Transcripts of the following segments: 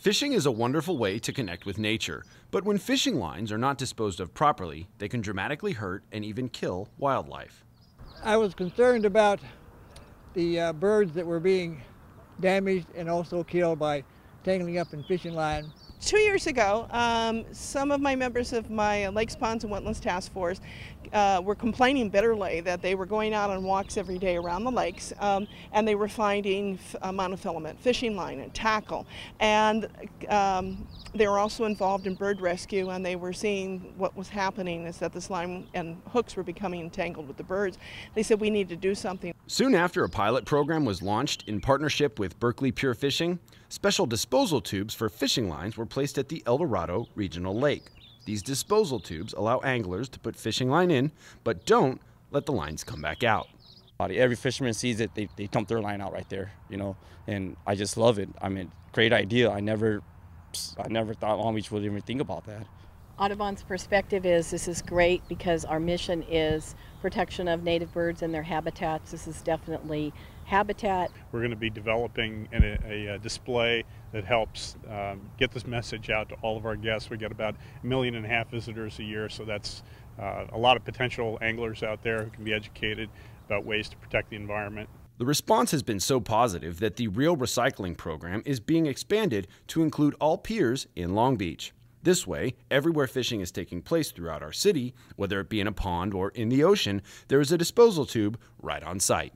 Fishing is a wonderful way to connect with nature, but when fishing lines are not disposed of properly, they can dramatically hurt and even kill wildlife. I was concerned about the uh, birds that were being damaged and also killed by tangling up in fishing line two years ago, um, some of my members of my Lakes, Ponds, and Wetlands Task Force uh, were complaining bitterly that they were going out on walks every day around the lakes um, and they were finding uh, monofilament, fishing line, and tackle. And um, they were also involved in bird rescue and they were seeing what was happening is that this line and hooks were becoming entangled with the birds. They said we need to do something. Soon after a pilot program was launched in partnership with Berkley Pure Fishing, special disposal tubes for fishing lines were placed at the El Dorado Regional Lake. These disposal tubes allow anglers to put fishing line in, but don't let the lines come back out. Every fisherman sees it, they, they dump their line out right there, you know, and I just love it. I mean, great idea. I never, I never thought Long Beach would even think about that. Audubon's perspective is this is great because our mission is protection of native birds and their habitats. This is definitely habitat. We're going to be developing a, a, a display that helps um, get this message out to all of our guests. We get about a million and a half visitors a year, so that's uh, a lot of potential anglers out there who can be educated about ways to protect the environment. The response has been so positive that the Reel Recycling program is being expanded to include all piers in Long Beach. This way, everywhere fishing is taking place throughout our city, whether it be in a pond or in the ocean, there is a disposal tube right on site.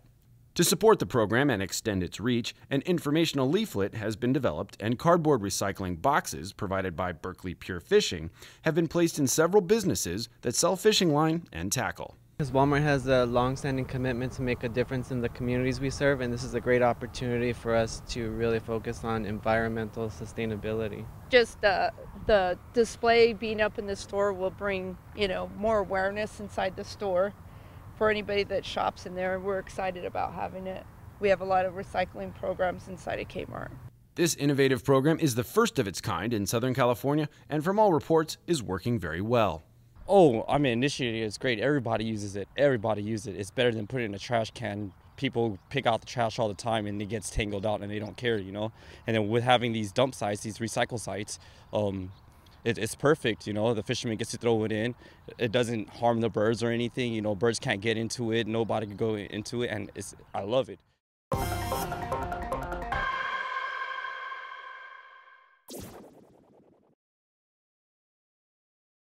To support the program and extend its reach, an informational leaflet has been developed, and cardboard recycling boxes provided by Berkley Pure Fishing have been placed in several businesses that sell fishing line and tackle. Because Walmart has a long-standing commitment to make a difference in the communities we serve, and this is a great opportunity for us to really focus on environmental sustainability. Just the the display being up in the store will bring you know more awareness inside the store for anybody that shops in there, we're excited about having it. We have a lot of recycling programs inside of Kmart. This innovative program is the first of its kind in Southern California, and from all reports, is working very well. Oh, I mean, initially it's great. Everybody uses it. Everybody uses it. It's better than putting it in a trash can. People pick out the trash all the time and it gets tangled out and they don't care, you know. And then with having these dump sites, these recycle sites, um, it, it's perfect. You know, the fisherman gets to throw it in. It doesn't harm the birds or anything. You know, birds can't get into it. Nobody can go into it, and it's I love it.